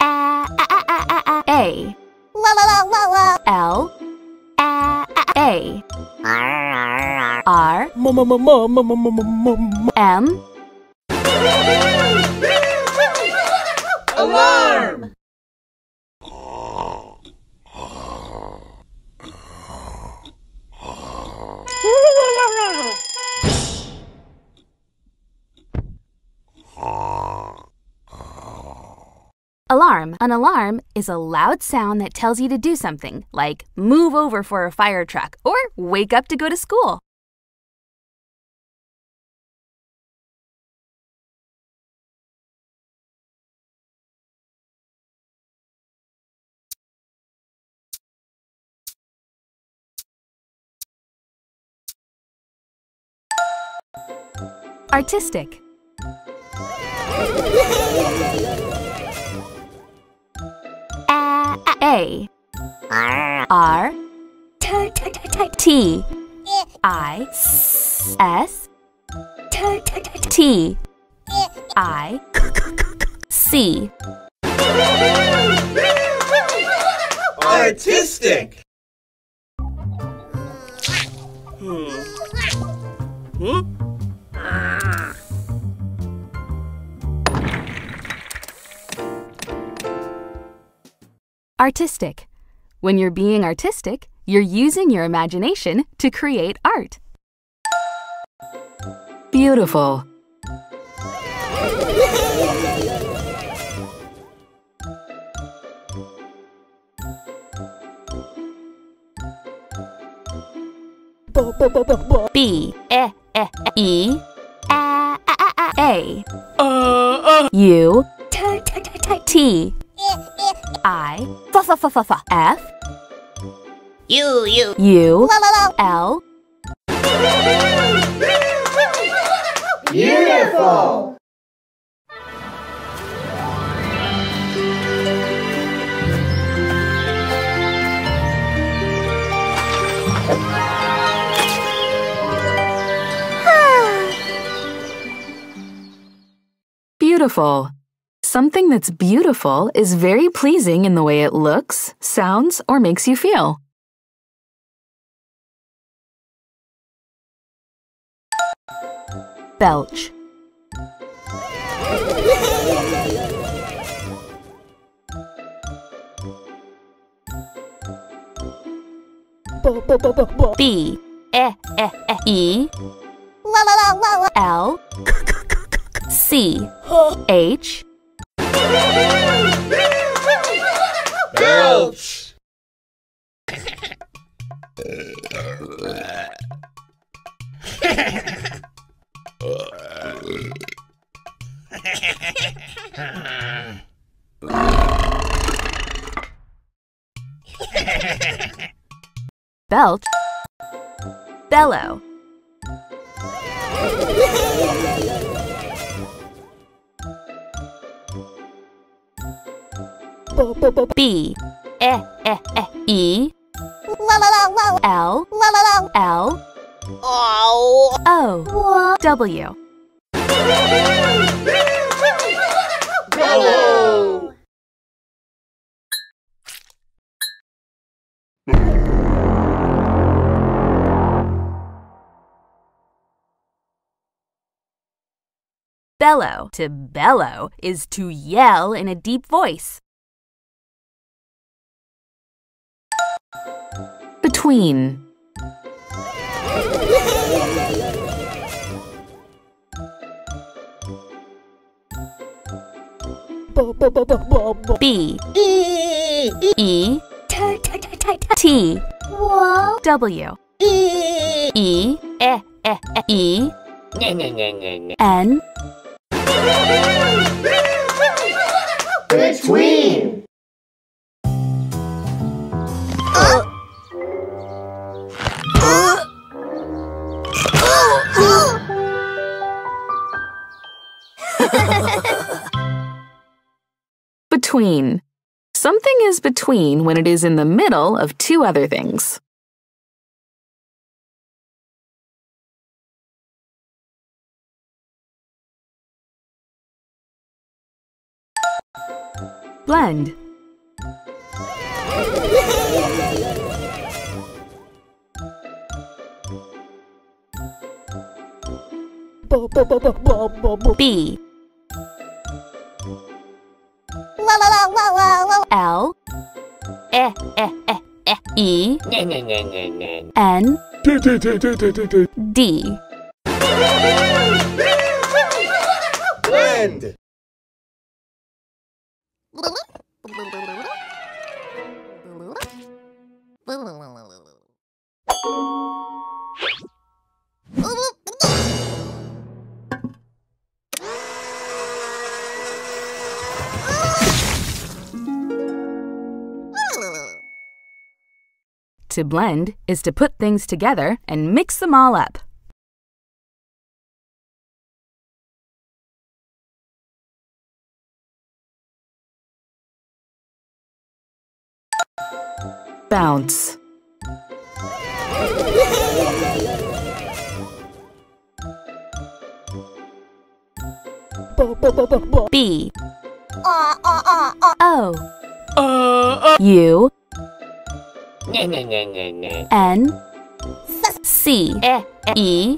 A, a, a, a, a, a. La la la la la. L, A, a, a. R, M, Alarm! Alarm. An alarm is a loud sound that tells you to do something, like move over for a fire truck or wake up to go to school. Artistic. A, a, R, T. I, S, T. I, C. Artistic! Artistic. When you're being artistic, you're using your imagination to create art. Beautiful. B E E E A A A A uh, uh. U T T T T T I F F F F F U U U La la la. L Beautiful! Beautiful. Something that's beautiful is very pleasing in the way it looks, sounds, or makes you feel. Belch. B E E E La la la la. L C H Belch! Bellow B E E E La la la la la. L La la la. L Oh. O W Bellow! Bellow. To bellow is to yell in a deep voice. Between. B E E T. W E E E N between. Something is between when it is in the middle of two other things. Blend. B. L E E E E E. N. D Blend. To blend is to put things together and mix them all up. Bounce. B Ah, ah, ah, ah. O Ờ, U N C E.